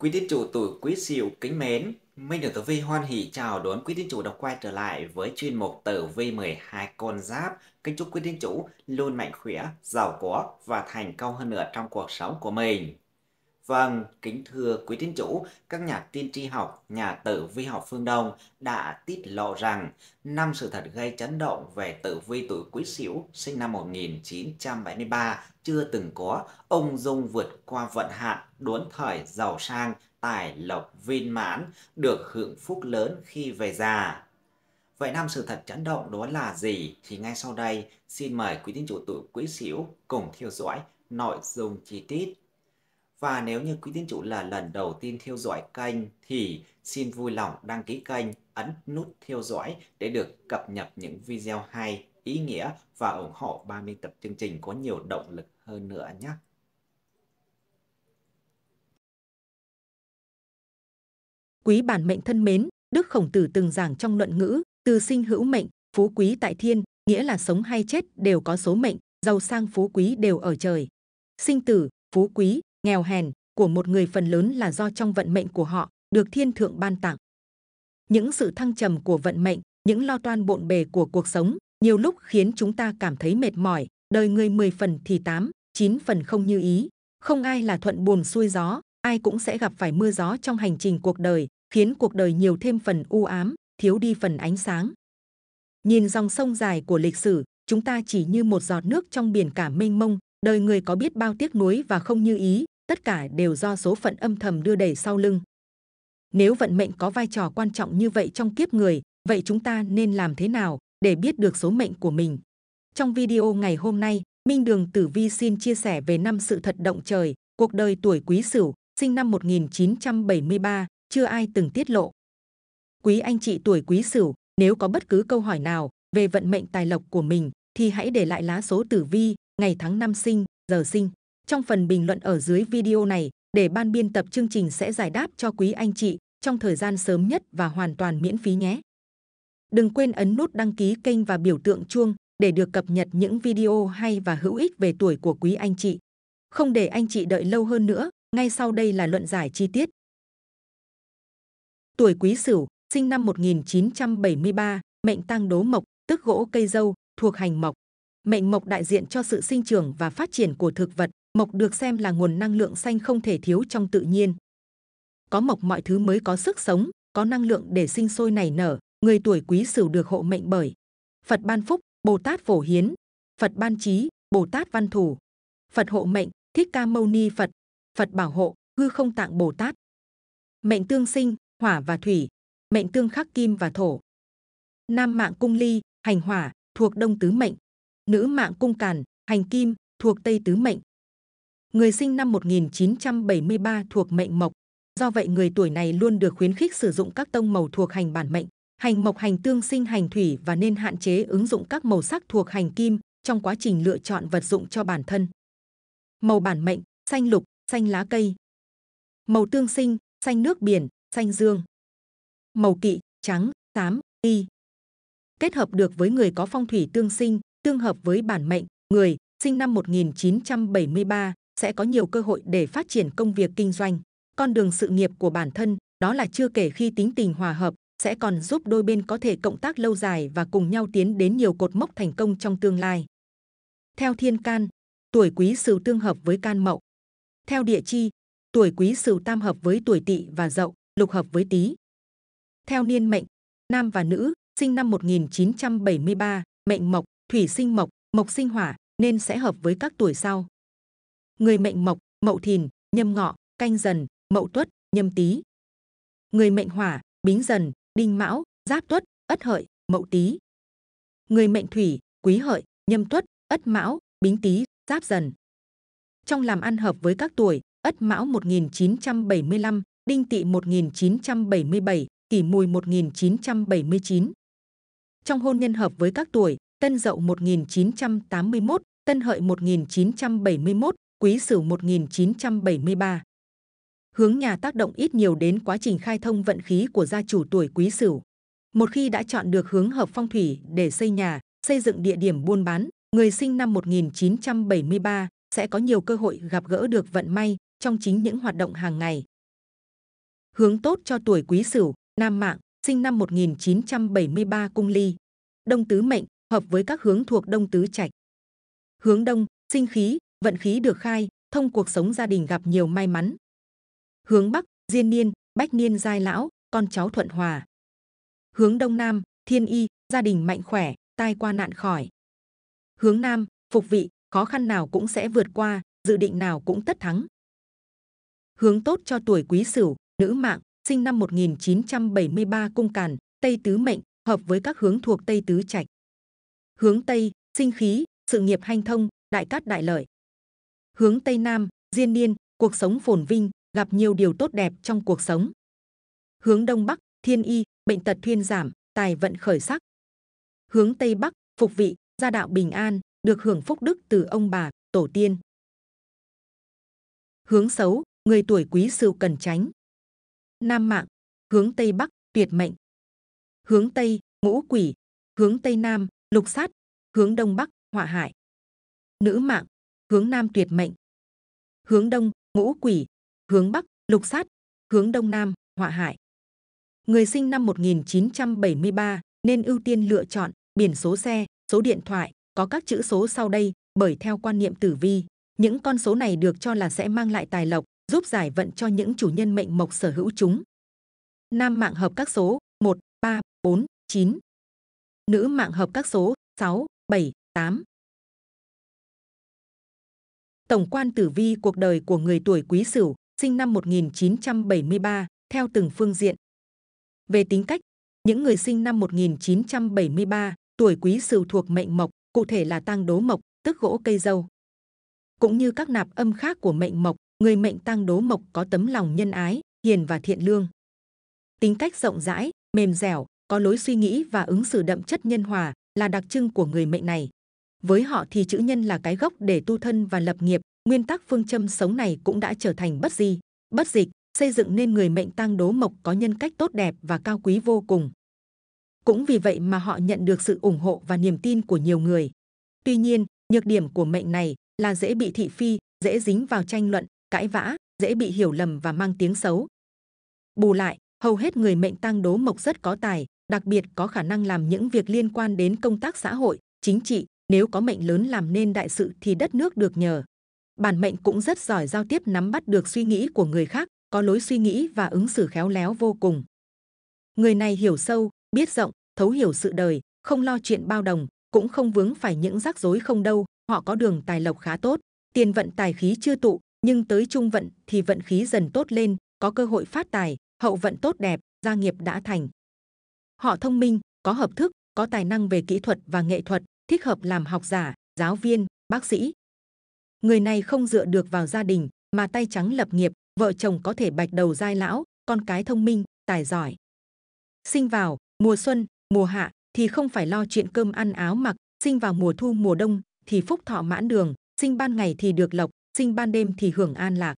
Quý tín chủ tuổi Quý Sửu kính mến, Minh được Tử Vi hoan hỷ chào đón quý tín chủ đã quay trở lại với chuyên mục Tử Vi 12 con giáp. Kính chúc quý tín chủ luôn mạnh khỏe, giàu có và thành công hơn nữa trong cuộc sống của mình. Vâng, kính thưa quý tín chủ, các nhà tiên tri học, nhà tử vi học phương Đông đã tiết lộ rằng năm sự thật gây chấn động về tử vi tuổi Quý Sửu sinh năm 1973 chưa từng có, ông Dung vượt qua vận hạn, đốn thời giàu sang, tài lộc viên mãn, được hưởng phúc lớn khi về già. Vậy năm sự thật chấn động đó là gì? Thì ngay sau đây, xin mời quý tín chủ tuổi Quý Sửu cùng theo dõi nội dung chi tiết. Và nếu như quý tín chủ là lần đầu tiên theo dõi kênh thì xin vui lòng đăng ký kênh, ấn nút theo dõi để được cập nhật những video hay, ý nghĩa và ủng hộ 30 tập chương trình có nhiều động lực hơn nữa nhé. Quý bản mệnh thân mến, Đức Khổng Tử từng giảng trong luận ngữ, từ sinh hữu mệnh, phú quý tại thiên, nghĩa là sống hay chết đều có số mệnh, giàu sang phú quý đều ở trời. Sinh tử, phú quý, nghèo hèn của một người phần lớn là do trong vận mệnh của họ được thiên thượng ban tặng. Những sự thăng trầm của vận mệnh, những lo toan bộn bề của cuộc sống, nhiều lúc khiến chúng ta cảm thấy mệt mỏi, đời người 10 phần thì 8, 9 phần không như ý. Không ai là thuận buồm xuôi gió, ai cũng sẽ gặp phải mưa gió trong hành trình cuộc đời, khiến cuộc đời nhiều thêm phần u ám, thiếu đi phần ánh sáng. Nhìn dòng sông dài của lịch sử, chúng ta chỉ như một giọt nước trong biển cả mênh mông, đời người có biết bao tiếc nuối và không như ý, tất cả đều do số phận âm thầm đưa đẩy sau lưng. Nếu vận mệnh có vai trò quan trọng như vậy trong kiếp người, vậy chúng ta nên làm thế nào để biết được số mệnh của mình? Trong video ngày hôm nay, Minh Đường Tử Vi xin chia sẻ về năm sự thật động trời, cuộc đời tuổi Quý Sửu, sinh năm 1973, chưa ai từng tiết lộ. Quý anh chị tuổi Quý Sửu, nếu có bất cứ câu hỏi nào về vận mệnh tài lộc của mình thì hãy để lại lá số tử vi, ngày tháng năm sinh, giờ sinh trong phần bình luận ở dưới video này để ban biên tập chương trình sẽ giải đáp cho quý anh chị trong thời gian sớm nhất và hoàn toàn miễn phí nhé. Đừng quên ấn nút đăng ký kênh và biểu tượng chuông để được cập nhật những video hay và hữu ích về tuổi của quý anh chị. Không để anh chị đợi lâu hơn nữa, ngay sau đây là luận giải chi tiết. Tuổi Quý Sửu, sinh năm 1973, mệnh tăng đố mộc, tức gỗ cây dâu, thuộc hành mộc. Mệnh mộc đại diện cho sự sinh trưởng và phát triển của thực vật, Mộc được xem là nguồn năng lượng xanh không thể thiếu trong tự nhiên. Có mộc mọi thứ mới có sức sống, có năng lượng để sinh sôi nảy nở. Người tuổi Quý Sửu được hộ mệnh bởi Phật ban phúc, Bồ Tát phổ hiến, Phật ban trí, Bồ Tát văn thủ, Phật hộ mệnh, Thích Ca Mâu Ni Phật, Phật bảo hộ, Hư Không Tạng Bồ Tát. Mệnh tương sinh, hỏa và thủy, mệnh tương khắc kim và thổ. Nam mạng cung ly, hành hỏa, thuộc đông tứ mệnh. Nữ mạng cung càn, hành kim, thuộc tây tứ mệnh người sinh năm 1973 thuộc mệnh mộc. Do vậy người tuổi này luôn được khuyến khích sử dụng các tông màu thuộc hành bản mệnh, hành mộc hành tương sinh hành thủy và nên hạn chế ứng dụng các màu sắc thuộc hành kim trong quá trình lựa chọn vật dụng cho bản thân. Màu bản mệnh, xanh lục, xanh lá cây. Màu tương sinh, xanh nước biển, xanh dương. Màu kỵ, trắng, xám, y. Kết hợp được với người có phong thủy tương sinh, tương hợp với bản mệnh, người sinh năm 1973, sẽ có nhiều cơ hội để phát triển công việc kinh doanh. Con đường sự nghiệp của bản thân, đó là chưa kể khi tính tình hòa hợp, sẽ còn giúp đôi bên có thể cộng tác lâu dài và cùng nhau tiến đến nhiều cột mốc thành công trong tương lai. Theo thiên can, tuổi quý sửu tương hợp với can mậu. Theo địa chi, tuổi quý sửu tam hợp với tuổi tỵ và dậu, lục hợp với tý. Theo niên mệnh, nam và nữ, sinh năm 1973, mệnh mộc, thủy sinh mộc, mộc sinh hỏa, nên sẽ hợp với các tuổi sau người mệnh mộc, mậu thìn, nhâm ngọ, canh dần, mậu tuất, nhâm tý. Người mệnh hỏa, bính dần, đinh mão, giáp tuất, ất hợi, mậu tý. Người mệnh thủy, quý hợi, nhâm tuất, ất mão, bính tý, giáp dần. Trong làm ăn hợp với các tuổi, ất mão 1975, đinh tỵ 1977, kỷ mùi 1979. Trong hôn nhân hợp với các tuổi, tân dậu 1981, tân hợi 1971, Quý Sửu 1973. Hướng nhà tác động ít nhiều đến quá trình khai thông vận khí của gia chủ tuổi Quý Sửu. Một khi đã chọn được hướng hợp phong thủy để xây nhà, xây dựng địa điểm buôn bán, người sinh năm 1973 sẽ có nhiều cơ hội gặp gỡ được vận may trong chính những hoạt động hàng ngày. Hướng tốt cho tuổi Quý Sửu, nam mạng, sinh năm 1973 cung ly. Đông tứ mệnh, hợp với các hướng thuộc Đông tứ trạch. Hướng Đông, sinh khí, vận khí được khai, thông cuộc sống gia đình gặp nhiều may mắn. Hướng Bắc, diên niên, bách niên giai lão, con cháu thuận hòa. Hướng Đông Nam, thiên y, gia đình mạnh khỏe, tai qua nạn khỏi. Hướng Nam, phục vị, khó khăn nào cũng sẽ vượt qua, dự định nào cũng tất thắng. Hướng tốt cho tuổi Quý Sửu, nữ mạng, sinh năm 1973 cung càn, Tây tứ mệnh, hợp với các hướng thuộc Tây tứ trạch. Hướng Tây, sinh khí, sự nghiệp hanh thông, đại cát đại lợi. Hướng Tây Nam, diên niên, cuộc sống phồn vinh, gặp nhiều điều tốt đẹp trong cuộc sống. Hướng Đông Bắc, thiên y, bệnh tật thuyên giảm, tài vận khởi sắc. Hướng Tây Bắc, phục vị, gia đạo bình an, được hưởng phúc đức từ ông bà, tổ tiên. Hướng xấu, người tuổi quý sửu cần tránh. Nam mạng, hướng Tây Bắc, tuyệt mệnh. Hướng Tây, ngũ quỷ, hướng Tây Nam, lục sát, hướng Đông Bắc, họa hại. Nữ mạng, hướng Nam tuyệt mệnh. Hướng Đông, ngũ quỷ, hướng Bắc, lục sát, hướng Đông Nam, họa hại. Người sinh năm 1973 nên ưu tiên lựa chọn biển số xe, số điện thoại có các chữ số sau đây bởi theo quan niệm tử vi, những con số này được cho là sẽ mang lại tài lộc, giúp giải vận cho những chủ nhân mệnh mộc sở hữu chúng. Nam mạng hợp các số 1, 3, 4, 9. Nữ mạng hợp các số 6, 7, 8. Tổng quan tử vi cuộc đời của người tuổi Quý Sửu, sinh năm 1973, theo từng phương diện. Về tính cách, những người sinh năm 1973, tuổi Quý Sửu thuộc mệnh mộc, cụ thể là tăng đố mộc, tức gỗ cây dâu. Cũng như các nạp âm khác của mệnh mộc, người mệnh tăng đố mộc có tấm lòng nhân ái, hiền và thiện lương. Tính cách rộng rãi, mềm dẻo, có lối suy nghĩ và ứng xử đậm chất nhân hòa là đặc trưng của người mệnh này. Với họ thì chữ nhân là cái gốc để tu thân và lập nghiệp, nguyên tắc phương châm sống này cũng đã trở thành bất di, bất dịch, xây dựng nên người mệnh tăng đố mộc có nhân cách tốt đẹp và cao quý vô cùng. Cũng vì vậy mà họ nhận được sự ủng hộ và niềm tin của nhiều người. Tuy nhiên, nhược điểm của mệnh này là dễ bị thị phi, dễ dính vào tranh luận, cãi vã, dễ bị hiểu lầm và mang tiếng xấu. Bù lại, hầu hết người mệnh tăng đố mộc rất có tài, đặc biệt có khả năng làm những việc liên quan đến công tác xã hội, chính trị. Nếu có mệnh lớn làm nên đại sự thì đất nước được nhờ. Bản mệnh cũng rất giỏi giao tiếp nắm bắt được suy nghĩ của người khác, có lối suy nghĩ và ứng xử khéo léo vô cùng. Người này hiểu sâu, biết rộng, thấu hiểu sự đời, không lo chuyện bao đồng, cũng không vướng phải những rắc rối không đâu. Họ có đường tài lộc khá tốt, tiền vận tài khí chưa tụ, nhưng tới trung vận thì vận khí dần tốt lên, có cơ hội phát tài, hậu vận tốt đẹp, gia nghiệp đã thành. Họ thông minh, có hợp thức, có tài năng về kỹ thuật và nghệ thuật, thích hợp làm học giả, giáo viên, bác sĩ. Người này không dựa được vào gia đình, mà tay trắng lập nghiệp, vợ chồng có thể bạch đầu giai lão, con cái thông minh, tài giỏi. Sinh vào mùa xuân, mùa hạ thì không phải lo chuyện cơm ăn áo mặc, sinh vào mùa thu mùa đông thì phúc thọ mãn đường, sinh ban ngày thì được lộc, sinh ban đêm thì hưởng an lạc.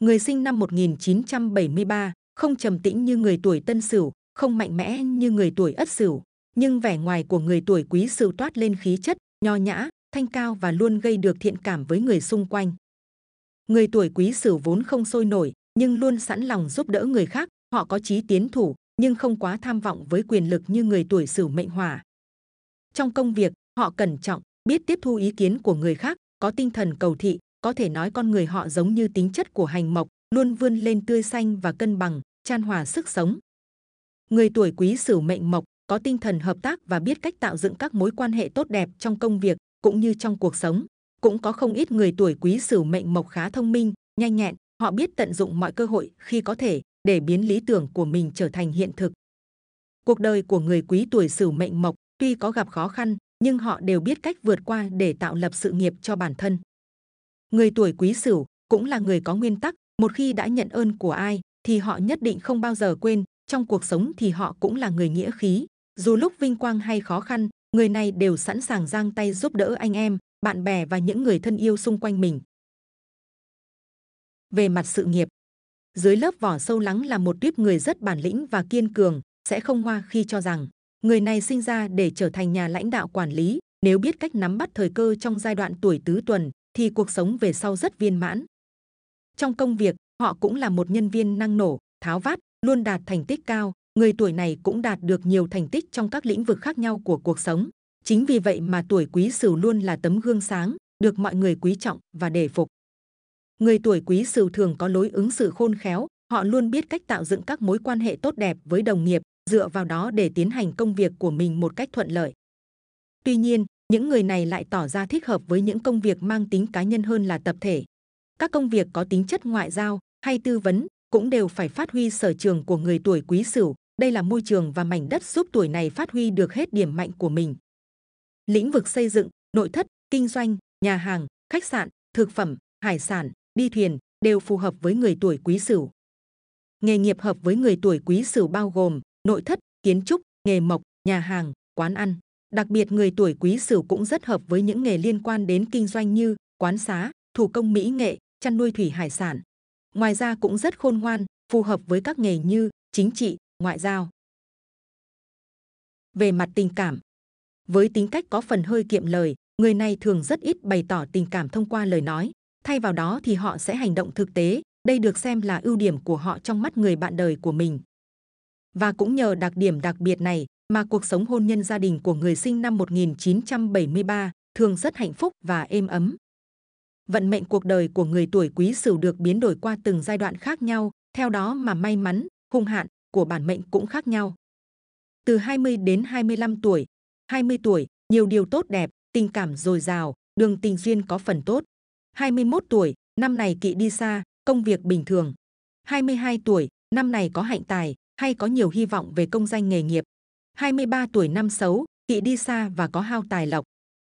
Người sinh năm 1973 không trầm tĩnh như người tuổi Tân Sửu, không mạnh mẽ như người tuổi Ất Sửu, nhưng vẻ ngoài của người tuổi Quý Sửu toát lên khí chất nho nhã, thanh cao và luôn gây được thiện cảm với người xung quanh. Người tuổi Quý Sửu vốn không sôi nổi, nhưng luôn sẵn lòng giúp đỡ người khác. Họ có chí tiến thủ, nhưng không quá tham vọng với quyền lực như người tuổi Sửu mệnh Hỏa. Trong công việc, họ cẩn trọng, biết tiếp thu ý kiến của người khác, có tinh thần cầu thị, có thể nói con người họ giống như tính chất của hành mộc, luôn vươn lên tươi xanh và cân bằng, chan hòa sức sống. Người tuổi Quý Sửu mệnh mộc có tinh thần hợp tác và biết cách tạo dựng các mối quan hệ tốt đẹp trong công việc cũng như trong cuộc sống. Cũng có không ít người tuổi Quý Sửu mệnh mộc khá thông minh, nhanh nhẹn, họ biết tận dụng mọi cơ hội khi có thể để biến lý tưởng của mình trở thành hiện thực. Cuộc đời của người Quý tuổi Sửu mệnh mộc tuy có gặp khó khăn, nhưng họ đều biết cách vượt qua để tạo lập sự nghiệp cho bản thân. Người tuổi Quý Sửu cũng là người có nguyên tắc, một khi đã nhận ơn của ai thì họ nhất định không bao giờ quên. Trong cuộc sống thì họ cũng là người nghĩa khí, dù lúc vinh quang hay khó khăn, người này đều sẵn sàng giang tay giúp đỡ anh em, bạn bè và những người thân yêu xung quanh mình. Về mặt sự nghiệp, dưới lớp vỏ sâu lắng là một tuyếp người rất bản lĩnh và kiên cường, sẽ không hoa khi cho rằng người này sinh ra để trở thành nhà lãnh đạo quản lý. Nếu biết cách nắm bắt thời cơ trong giai đoạn tuổi tứ tuần, thì cuộc sống về sau rất viên mãn. Trong công việc, họ cũng là một nhân viên năng nổ, tháo vát, luôn đạt thành tích cao. Người tuổi này cũng đạt được nhiều thành tích trong các lĩnh vực khác nhau của cuộc sống. Chính vì vậy mà tuổi quý sửu luôn là tấm gương sáng, được mọi người quý trọng và đề phục. Người tuổi quý sửu thường có lối ứng xử khôn khéo, họ luôn biết cách tạo dựng các mối quan hệ tốt đẹp với đồng nghiệp, dựa vào đó để tiến hành công việc của mình một cách thuận lợi. Tuy nhiên, những người này lại tỏ ra thích hợp với những công việc mang tính cá nhân hơn là tập thể. Các công việc có tính chất ngoại giao hay tư vấn cũng đều phải phát huy sở trường của người tuổi quý sửu. Đây là môi trường và mảnh đất giúp tuổi này phát huy được hết điểm mạnh của mình. Lĩnh vực xây dựng, nội thất, kinh doanh, nhà hàng, khách sạn, thực phẩm, hải sản, đi thuyền đều phù hợp với người tuổi quý sửu. Nghề nghiệp hợp với người tuổi quý sửu bao gồm nội thất, kiến trúc, nghề mộc, nhà hàng, quán ăn. Đặc biệt người tuổi quý sửu cũng rất hợp với những nghề liên quan đến kinh doanh như quán xá, thủ công mỹ nghệ, chăn nuôi thủy hải sản. Ngoài ra cũng rất khôn ngoan, phù hợp với các nghề như chính trị, ngoại giao. Về mặt tình cảm, với tính cách có phần hơi kiệm lời, người này thường rất ít bày tỏ tình cảm thông qua lời nói. Thay vào đó thì họ sẽ hành động thực tế. Đây được xem là ưu điểm của họ trong mắt người bạn đời của mình. Và cũng nhờ đặc điểm đặc biệt này mà cuộc sống hôn nhân gia đình của người sinh năm 1973 thường rất hạnh phúc và êm ấm. Vận mệnh cuộc đời của người tuổi quý sửu được biến đổi qua từng giai đoạn khác nhau, theo đó mà may mắn, hung hạn của bản mệnh cũng khác nhau. Từ 20 đến 25 tuổi, 20 tuổi, nhiều điều tốt đẹp, tình cảm dồi dào, đường tình duyên có phần tốt. 21 tuổi, năm này kỵ đi xa, công việc bình thường. 22 tuổi, năm này có hạnh tài, hay có nhiều hy vọng về công danh nghề nghiệp. 23 tuổi năm xấu, kỵ đi xa và có hao tài lộc.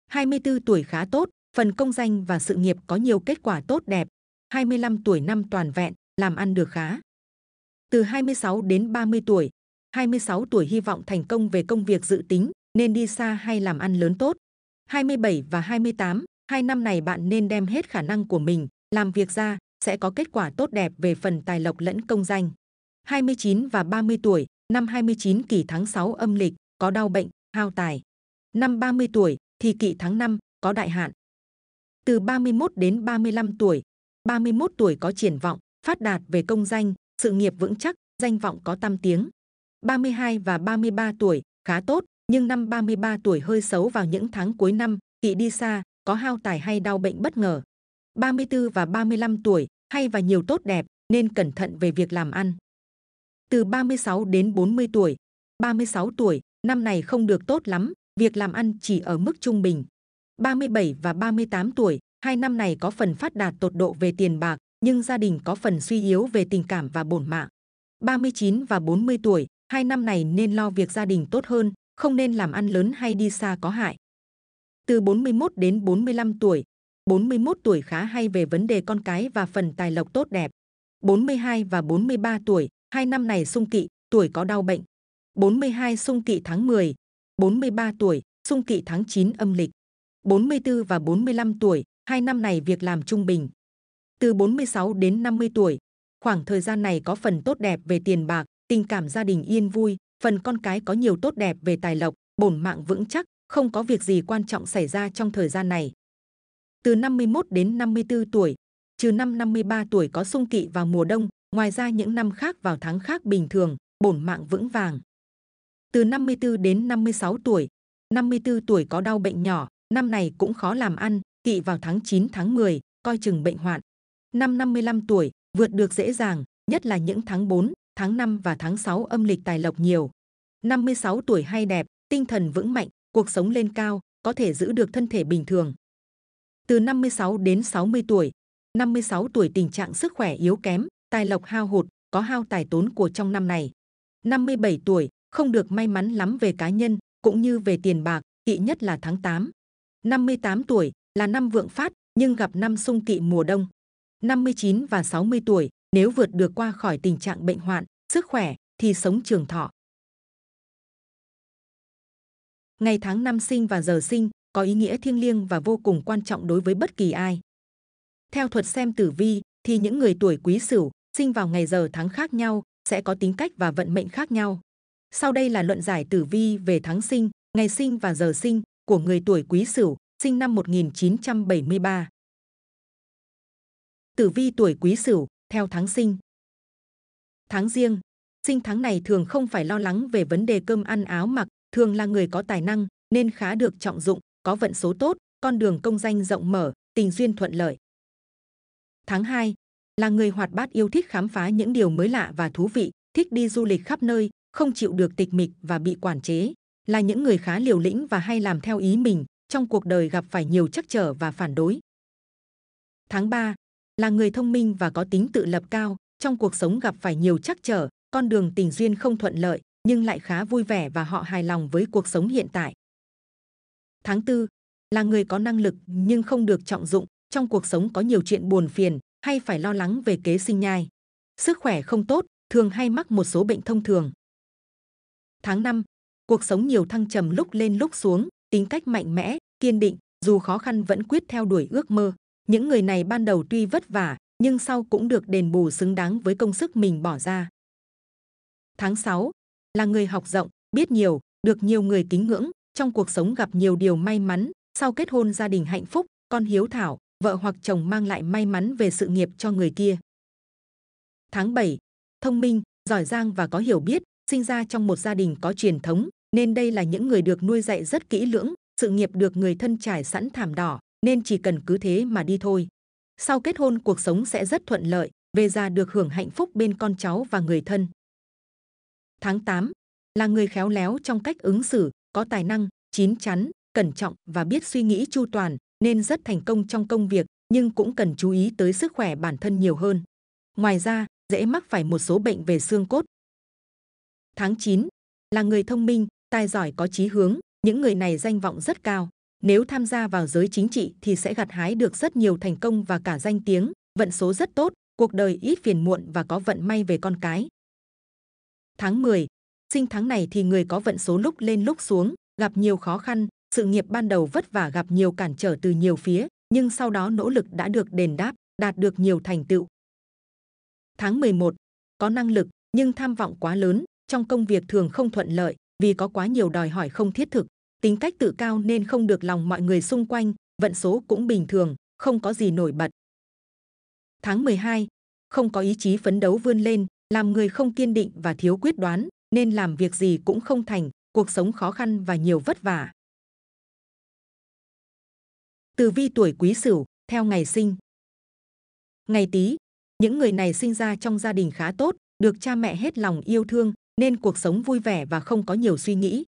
24 tuổi khá tốt, phần công danh và sự nghiệp có nhiều kết quả tốt đẹp. 25 tuổi năm toàn vẹn, làm ăn được khá. Từ 26 đến 30 tuổi, 26 tuổi hy vọng thành công về công việc dự tính, nên đi xa hay làm ăn lớn tốt. 27 và 28, hai năm này bạn nên đem hết khả năng của mình, làm việc ra, sẽ có kết quả tốt đẹp về phần tài lộc lẫn công danh. 29 và 30 tuổi, năm 29 kỷ tháng 6 âm lịch, có đau bệnh, hao tài. Năm 30 tuổi thì kỵ tháng 5, có đại hạn. Từ 31 đến 35 tuổi, 31 tuổi có triển vọng, phát đạt về công danh, sự nghiệp vững chắc, danh vọng có tam tiếng. 32 và 33 tuổi, khá tốt, nhưng năm 33 tuổi hơi xấu vào những tháng cuối năm, kỵ đi xa, có hao tài hay đau bệnh bất ngờ. 34 và 35 tuổi, hay và nhiều tốt đẹp, nên cẩn thận về việc làm ăn từ 36 đến 40 tuổi. 36 tuổi, năm này không được tốt lắm, việc làm ăn chỉ ở mức trung bình. 37 và 38 tuổi, hai năm này có phần phát đạt tột độ về tiền bạc, nhưng gia đình có phần suy yếu về tình cảm và bổn mạng. 39 và 40 tuổi, hai năm này nên lo việc gia đình tốt hơn, không nên làm ăn lớn hay đi xa có hại. Từ 41 đến 45 tuổi, 41 tuổi khá hay về vấn đề con cái và phần tài lộc tốt đẹp. 42 và 43 tuổi, Hai năm này sung kỵ, tuổi có đau bệnh. 42 sung kỵ tháng 10, 43 tuổi, sung kỵ tháng 9 âm lịch. 44 và 45 tuổi, hai năm này việc làm trung bình. Từ 46 đến 50 tuổi, khoảng thời gian này có phần tốt đẹp về tiền bạc, tình cảm gia đình yên vui, phần con cái có nhiều tốt đẹp về tài lộc, bổn mạng vững chắc, không có việc gì quan trọng xảy ra trong thời gian này. Từ 51 đến 54 tuổi, trừ năm 53 tuổi có xung kỵ vào mùa đông, Ngoài ra những năm khác vào tháng khác bình thường, bổn mạng vững vàng. Từ 54 đến 56 tuổi, 54 tuổi có đau bệnh nhỏ, năm này cũng khó làm ăn, kỵ vào tháng 9 tháng 10, coi chừng bệnh hoạn. Năm 55 tuổi, vượt được dễ dàng, nhất là những tháng 4, tháng 5 và tháng 6 âm lịch tài lộc nhiều. 56 tuổi hay đẹp, tinh thần vững mạnh, cuộc sống lên cao, có thể giữ được thân thể bình thường. Từ 56 đến 60 tuổi, 56 tuổi tình trạng sức khỏe yếu kém, tài lộc hao hụt, có hao tài tốn của trong năm này. 57 tuổi, không được may mắn lắm về cá nhân, cũng như về tiền bạc, kỵ nhất là tháng 8. 58 tuổi, là năm vượng phát, nhưng gặp năm xung kỵ mùa đông. 59 và 60 tuổi, nếu vượt được qua khỏi tình trạng bệnh hoạn, sức khỏe, thì sống trường thọ. Ngày tháng năm sinh và giờ sinh có ý nghĩa thiêng liêng và vô cùng quan trọng đối với bất kỳ ai. Theo thuật xem tử vi, thì những người tuổi quý sửu sinh vào ngày giờ tháng khác nhau sẽ có tính cách và vận mệnh khác nhau. Sau đây là luận giải tử vi về tháng sinh, ngày sinh và giờ sinh của người tuổi Quý Sửu, sinh năm 1973. Tử vi tuổi Quý Sửu theo tháng sinh. Tháng riêng, sinh tháng này thường không phải lo lắng về vấn đề cơm ăn áo mặc, thường là người có tài năng nên khá được trọng dụng, có vận số tốt, con đường công danh rộng mở, tình duyên thuận lợi. Tháng 2, là người hoạt bát yêu thích khám phá những điều mới lạ và thú vị, thích đi du lịch khắp nơi, không chịu được tịch mịch và bị quản chế, là những người khá liều lĩnh và hay làm theo ý mình, trong cuộc đời gặp phải nhiều trắc trở và phản đối. Tháng 3, là người thông minh và có tính tự lập cao, trong cuộc sống gặp phải nhiều trắc trở, con đường tình duyên không thuận lợi, nhưng lại khá vui vẻ và họ hài lòng với cuộc sống hiện tại. Tháng 4, là người có năng lực nhưng không được trọng dụng, trong cuộc sống có nhiều chuyện buồn phiền hay phải lo lắng về kế sinh nhai. Sức khỏe không tốt, thường hay mắc một số bệnh thông thường. Tháng 5, cuộc sống nhiều thăng trầm lúc lên lúc xuống, tính cách mạnh mẽ, kiên định, dù khó khăn vẫn quyết theo đuổi ước mơ. Những người này ban đầu tuy vất vả, nhưng sau cũng được đền bù xứng đáng với công sức mình bỏ ra. Tháng 6, là người học rộng, biết nhiều, được nhiều người kính ngưỡng, trong cuộc sống gặp nhiều điều may mắn, sau kết hôn gia đình hạnh phúc, con hiếu thảo, vợ hoặc chồng mang lại may mắn về sự nghiệp cho người kia. Tháng 7, thông minh, giỏi giang và có hiểu biết, sinh ra trong một gia đình có truyền thống, nên đây là những người được nuôi dạy rất kỹ lưỡng, sự nghiệp được người thân trải sẵn thảm đỏ, nên chỉ cần cứ thế mà đi thôi. Sau kết hôn cuộc sống sẽ rất thuận lợi, về già được hưởng hạnh phúc bên con cháu và người thân. Tháng 8 là người khéo léo trong cách ứng xử, có tài năng, chín chắn, cẩn trọng và biết suy nghĩ chu toàn, nên rất thành công trong công việc, nhưng cũng cần chú ý tới sức khỏe bản thân nhiều hơn. Ngoài ra, dễ mắc phải một số bệnh về xương cốt. Tháng 9 là người thông minh, tài giỏi có chí hướng, những người này danh vọng rất cao. Nếu tham gia vào giới chính trị thì sẽ gặt hái được rất nhiều thành công và cả danh tiếng, vận số rất tốt, cuộc đời ít phiền muộn và có vận may về con cái. Tháng 10, sinh tháng này thì người có vận số lúc lên lúc xuống, gặp nhiều khó khăn, sự nghiệp ban đầu vất vả gặp nhiều cản trở từ nhiều phía, nhưng sau đó nỗ lực đã được đền đáp, đạt được nhiều thành tựu. Tháng 11, có năng lực nhưng tham vọng quá lớn, trong công việc thường không thuận lợi vì có quá nhiều đòi hỏi không thiết thực, tính cách tự cao nên không được lòng mọi người xung quanh, vận số cũng bình thường, không có gì nổi bật. Tháng 12, không có ý chí phấn đấu vươn lên, làm người không kiên định và thiếu quyết đoán, nên làm việc gì cũng không thành, cuộc sống khó khăn và nhiều vất vả. Tử vi tuổi Quý Sửu theo ngày sinh. Ngày Tý, những người này sinh ra trong gia đình khá tốt, được cha mẹ hết lòng yêu thương, nên cuộc sống vui vẻ và không có nhiều suy nghĩ.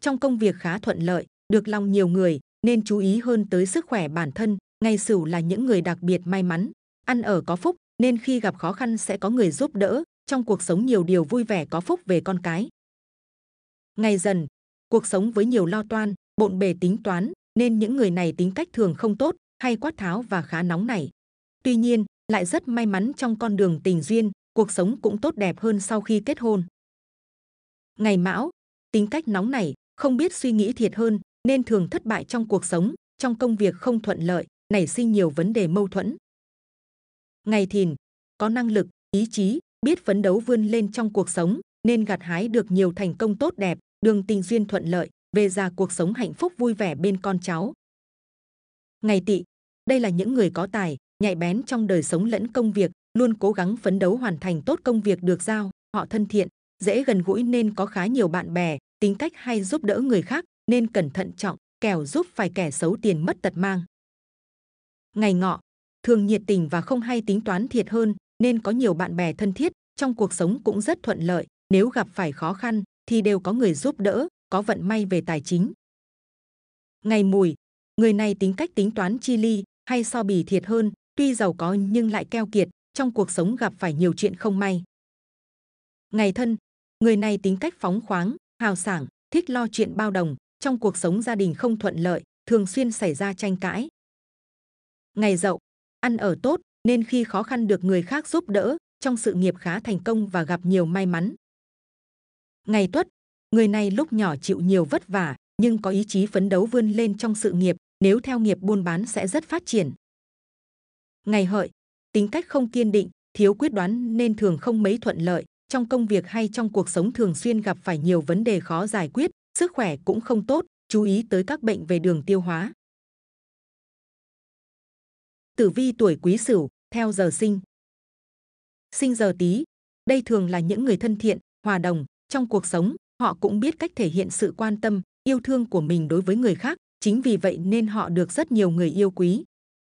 Trong công việc khá thuận lợi, được lòng nhiều người, nên chú ý hơn tới sức khỏe bản thân. Ngày Sửu là những người đặc biệt may mắn, ăn ở có phúc, nên khi gặp khó khăn sẽ có người giúp đỡ. Trong cuộc sống nhiều điều vui vẻ có phúc về con cái. Ngày Dần, cuộc sống với nhiều lo toan, bộn bề tính toán, nên những người này tính cách thường không tốt, hay quát tháo và khá nóng nảy. Tuy nhiên, lại rất may mắn trong con đường tình duyên, cuộc sống cũng tốt đẹp hơn sau khi kết hôn. Ngày Mão, tính cách nóng nảy, không biết suy nghĩ thiệt hơn, nên thường thất bại trong cuộc sống, trong công việc không thuận lợi, nảy sinh nhiều vấn đề mâu thuẫn. Ngày Thìn, có năng lực, ý chí, biết phấn đấu vươn lên trong cuộc sống, nên gặt hái được nhiều thành công tốt đẹp, đường tình duyên thuận lợi, về già cuộc sống hạnh phúc vui vẻ bên con cháu. Ngày Tỵ, đây là những người có tài, nhạy bén trong đời sống lẫn công việc, luôn cố gắng phấn đấu hoàn thành tốt công việc được giao. Họ thân thiện, dễ gần gũi nên có khá nhiều bạn bè, tính cách hay giúp đỡ người khác nên cẩn thận trọng, kẻo giúp phải kẻ xấu tiền mất tật mang. Ngày ngọ, thường nhiệt tình và không hay tính toán thiệt hơn nên có nhiều bạn bè thân thiết, trong cuộc sống cũng rất thuận lợi. Nếu gặp phải khó khăn thì đều có người giúp đỡ, có vận may về tài chính. Ngày mùi, người này tính cách tính toán chi ly hay so bì thiệt hơn, tuy giàu có nhưng lại keo kiệt, trong cuộc sống gặp phải nhiều chuyện không may. Ngày thân, người này tính cách phóng khoáng, hào sảng, thích lo chuyện bao đồng, trong cuộc sống gia đình không thuận lợi, thường xuyên xảy ra tranh cãi. Ngày dậu, ăn ở tốt nên khi khó khăn được người khác giúp đỡ, trong sự nghiệp khá thành công và gặp nhiều may mắn. Ngày tuất, người này lúc nhỏ chịu nhiều vất vả nhưng có ý chí phấn đấu vươn lên trong sự nghiệp, nếu theo nghiệp buôn bán sẽ rất phát triển. Ngày hợi, tính cách không kiên định, thiếu quyết đoán nên thường không mấy thuận lợi, trong công việc hay trong cuộc sống thường xuyên gặp phải nhiều vấn đề khó giải quyết, sức khỏe cũng không tốt, chú ý tới các bệnh về đường tiêu hóa. Tử vi tuổi Quý Sửu theo giờ sinh. Sinh giờ Tý, Đây thường là những người thân thiện, hòa đồng. Trong cuộc sống, họ cũng biết cách thể hiện sự quan tâm, yêu thương của mình đối với người khác. Chính vì vậy nên họ được rất nhiều người yêu quý.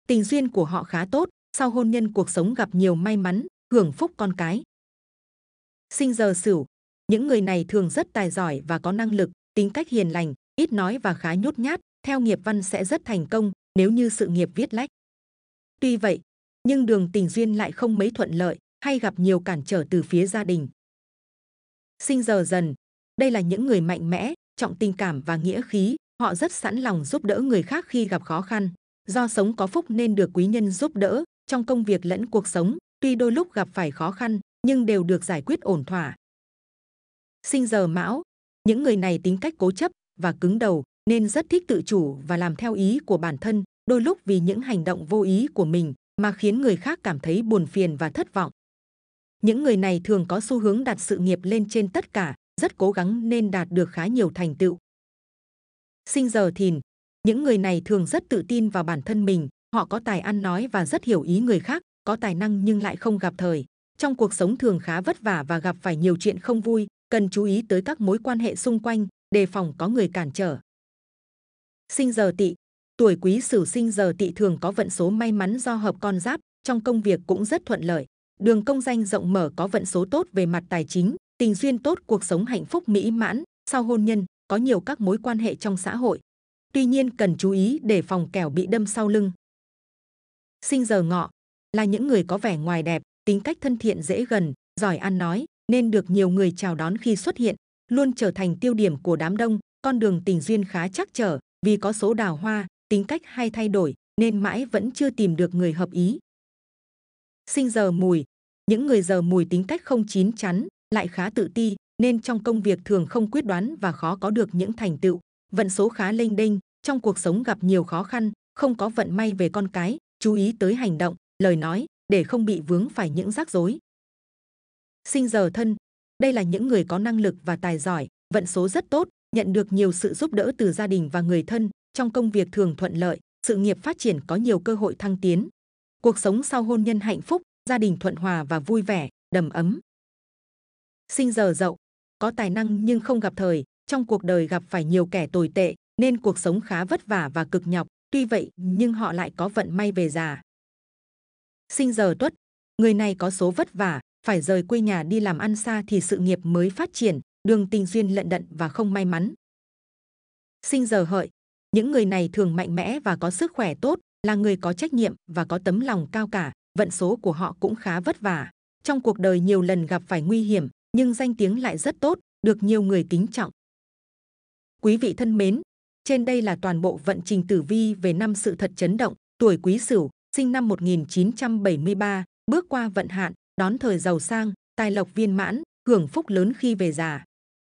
Tình duyên của họ khá tốt, sau hôn nhân cuộc sống gặp nhiều may mắn, hưởng phúc con cái. Sinh giờ Sửu, những người này thường rất tài giỏi và có năng lực, tính cách hiền lành, ít nói và khá nhút nhát, theo nghiệp văn sẽ rất thành công nếu như sự nghiệp viết lách. Tuy vậy, nhưng đường tình duyên lại không mấy thuận lợi hay gặp nhiều cản trở từ phía gia đình. Sinh giờ dần, đây là những người mạnh mẽ, trọng tình cảm và nghĩa khí, họ rất sẵn lòng giúp đỡ người khác khi gặp khó khăn. Do sống có phúc nên được quý nhân giúp đỡ trong công việc lẫn cuộc sống, tuy đôi lúc gặp phải khó khăn nhưng đều được giải quyết ổn thỏa. Sinh giờ Mão, những người này tính cách cố chấp và cứng đầu nên rất thích tự chủ và làm theo ý của bản thân, đôi lúc vì những hành động vô ý của mình mà khiến người khác cảm thấy buồn phiền và thất vọng. Những người này thường có xu hướng đặt sự nghiệp lên trên tất cả, rất cố gắng nên đạt được khá nhiều thành tựu. Sinh giờ thìn, những người này thường rất tự tin vào bản thân mình, họ có tài ăn nói và rất hiểu ý người khác, có tài năng nhưng lại không gặp thời. Trong cuộc sống thường khá vất vả và gặp phải nhiều chuyện không vui, cần chú ý tới các mối quan hệ xung quanh, đề phòng có người cản trở. Sinh giờ tỵ, tuổi quý sửu sinh giờ tỵ thường có vận số may mắn do hợp con giáp, trong công việc cũng rất thuận lợi. Đường công danh rộng mở có vận số tốt về mặt tài chính, tình duyên tốt, cuộc sống hạnh phúc mỹ mãn, sau hôn nhân có nhiều các mối quan hệ trong xã hội. Tuy nhiên cần chú ý để phòng kẻo bị đâm sau lưng. Sinh giờ ngọ là những người có vẻ ngoài đẹp, tính cách thân thiện dễ gần, giỏi ăn nói, nên được nhiều người chào đón khi xuất hiện, luôn trở thành tiêu điểm của đám đông. Con đường tình duyên khá chắc trở, vì có số đào hoa, tính cách hay thay đổi, nên mãi vẫn chưa tìm được người hợp ý. Sinh giờ mùi, những người giờ mùi tính cách không chín chắn, lại khá tự ti, nên trong công việc thường không quyết đoán và khó có được những thành tựu. Vận số khá lênh đênh, trong cuộc sống gặp nhiều khó khăn, không có vận may về con cái, chú ý tới hành động, lời nói để không bị vướng phải những rắc rối. Sinh giờ thân, đây là những người có năng lực và tài giỏi, vận số rất tốt, nhận được nhiều sự giúp đỡ từ gia đình và người thân, trong công việc thường thuận lợi, sự nghiệp phát triển có nhiều cơ hội thăng tiến. Cuộc sống sau hôn nhân hạnh phúc, gia đình thuận hòa và vui vẻ, đầm ấm. Sinh giờ dậu, có tài năng nhưng không gặp thời, trong cuộc đời gặp phải nhiều kẻ tồi tệ, nên cuộc sống khá vất vả và cực nhọc. Tuy vậy, nhưng họ lại có vận may về già. Sinh giờ tuất, người này có số vất vả, phải rời quê nhà đi làm ăn xa thì sự nghiệp mới phát triển, đường tình duyên lận đận và không may mắn. Sinh giờ hợi, những người này thường mạnh mẽ và có sức khỏe tốt, là người có trách nhiệm và có tấm lòng cao cả, vận số của họ cũng khá vất vả. Trong cuộc đời nhiều lần gặp phải nguy hiểm, nhưng danh tiếng lại rất tốt, được nhiều người kính trọng. Quý vị thân mến, trên đây là toàn bộ vận trình tử vi về năm sự thật chấn động, tuổi Quý Sửu, sinh năm 1973, bước qua vận hạn, đón thời giàu sang, tài lộc viên mãn, hưởng phúc lớn khi về già.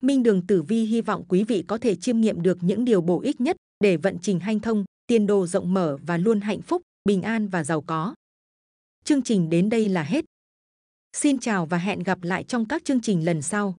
Minh Đường Tử Vi hy vọng quý vị có thể chiêm nghiệm được những điều bổ ích nhất để vận trình hanh thông, tiền đồ rộng mở và luôn hạnh phúc, bình an và giàu có. Chương trình đến đây là hết. Xin chào và hẹn gặp lại trong các chương trình lần sau.